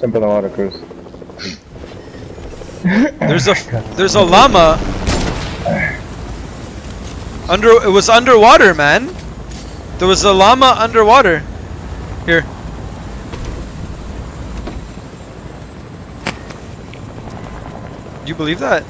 Jump in the water, Cruz. There's a there's a llama. Under it was underwater, man. There was a llama underwater. Here. You believe that?